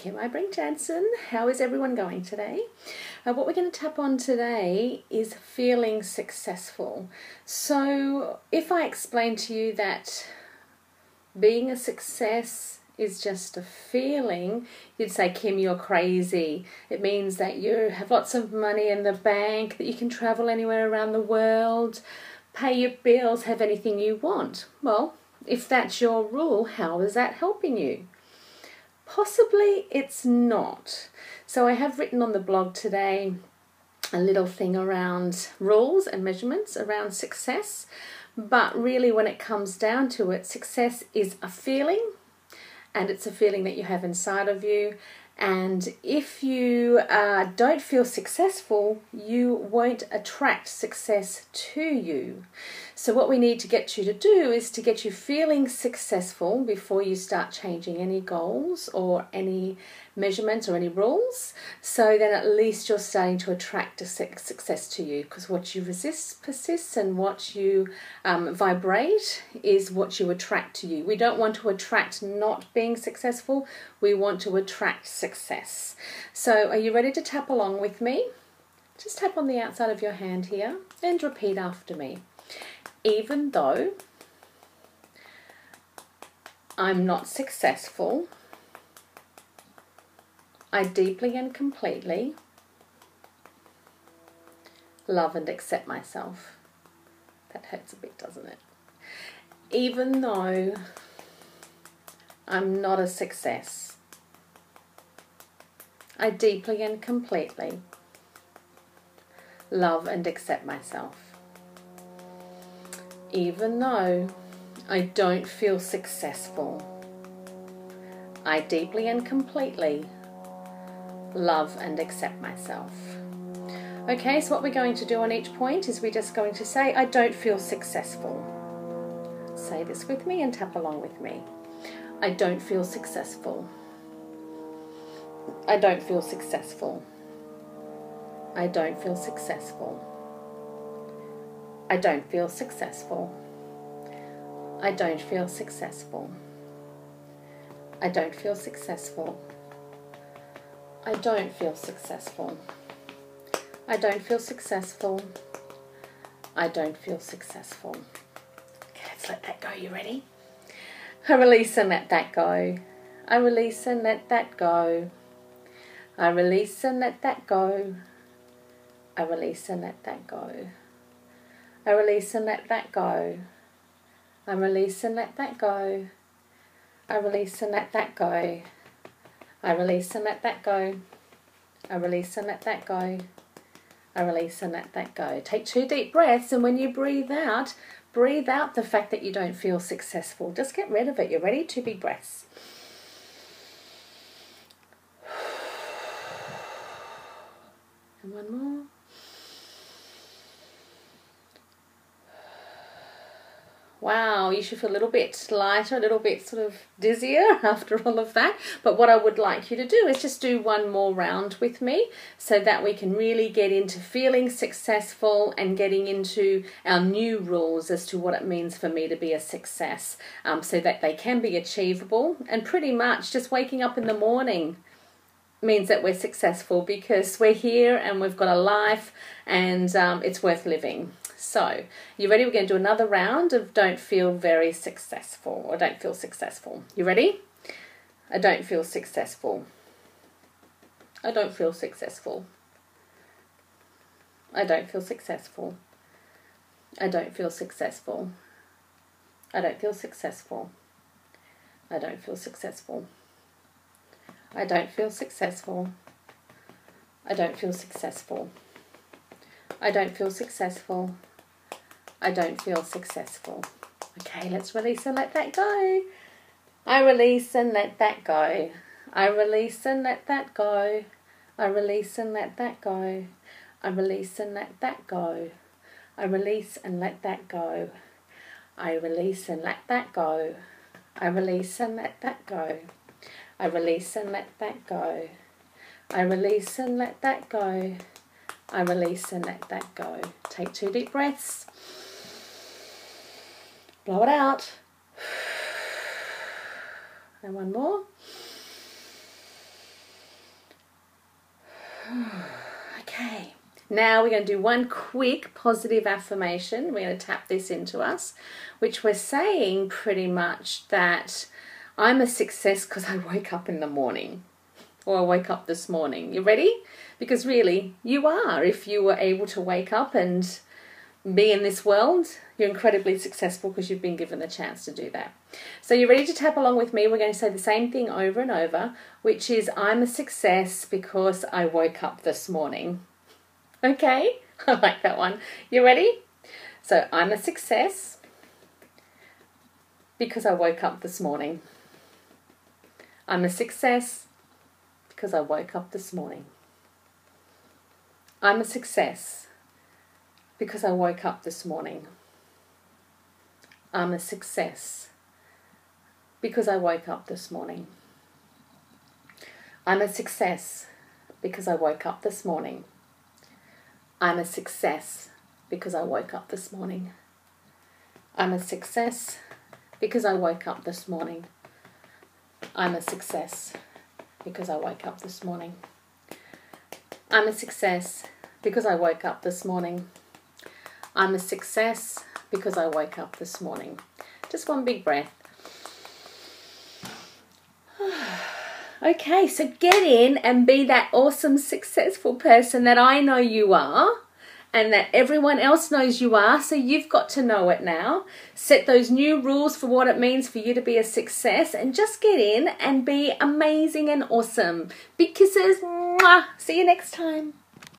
Kim Eibrink Jansen. How is everyone going today? Uh, what we're going to tap on today is feeling successful. So, if I explain to you that being a success is just a feeling, you'd say, Kim, you're crazy. It means that you have lots of money in the bank, that you can travel anywhere around the world, pay your bills, have anything you want. Well, if that's your rule, how is that helping you? Possibly it's not. So I have written on the blog today a little thing around rules and measurements around success. But really, when it comes down to it, success is a feeling, and it's a feeling that you have inside of you. And if you uh, don't feel successful, you won't attract success to you. So, what we need to get you to do is to get you feeling successful before you start changing any goals or any measurements or any rules. So then at least you're starting to attract a success to you because what you resist persists and what you um, vibrate is what you attract to you. We don't want to attract not being successful, we want to attract success. So, are you ready to tap along with me? Just tap on the outside of your hand here and repeat after me even though I'm not successful, I deeply and completely love and accept myself. That hurts a bit, doesn't it? Even though I'm not a success, I deeply and completely love and accept myself even though I don't feel successful. I deeply and completely love and accept myself. Okay, so what we're going to do on each point is we're just going to say, I don't feel successful. Say this with me and tap along with me. I don't feel successful. I don't feel successful. I don't feel successful. I don't feel successful. I don't feel successful. I don't feel successful. I don't feel successful. I don't feel successful. I don't feel successful. Okay, let's let that go. You ready? I release and let that go. I release and let that go. I release and let that go. I release and let that go. I release and let that go. I release and let that go. I release and let that go. I release and let that go. I release and let that go. I release and let that go. Take two deep breaths, and when you breathe out, breathe out the fact that you don't feel successful. Just get rid of it. You're ready? Two big breaths. And one more. Wow, you should feel a little bit lighter, a little bit sort of dizzier after all of that. But what I would like you to do is just do one more round with me so that we can really get into feeling successful and getting into our new rules as to what it means for me to be a success um, so that they can be achievable. And pretty much just waking up in the morning means that we're successful because we're here and we've got a life and um, it's worth living. So, you ready? We're going to do another round of don't feel very successful or don't feel successful. You ready? I don't feel successful. I don't feel successful. I don't feel successful. I don't feel successful. I don't feel successful. I don't feel successful. I don't feel successful. I don't feel successful. I don't feel successful. I don't feel successful. Okay, let's release and let that go. I release and let that go. I release and let that go. I release and let that go. I release and let that go. I release and let that go. I release and let that go. I release and let that go. I release and let that go. I release and let that go. I release and let that go. Take two deep breaths. Blow it out. And one more. okay. Now we're going to do one quick positive affirmation. We're going to tap this into us, which we're saying pretty much that I'm a success because I wake up in the morning or I wake up this morning. You ready? Because really, you are. If you were able to wake up and be in this world, you're incredibly successful because you've been given the chance to do that. So you're ready to tap along with me. We're going to say the same thing over and over, which is I'm a success because I woke up this morning. Okay? I like that one. You ready? So I'm a success because I woke up this morning. I'm a success because I woke up this morning. I'm a success because I woke up this morning. I'm a success because I woke up this morning. I'm a success because I woke up this morning. I'm a success because I woke up this morning. I'm a success because I woke up this morning. I'm a success because I woke up this morning. I'm a success because I woke up this morning. I'm a success because I woke up this morning. Just one big breath. Okay, so get in and be that awesome, successful person that I know you are and that everyone else knows you are. So you've got to know it now. Set those new rules for what it means for you to be a success and just get in and be amazing and awesome. Big kisses. Mwah. See you next time.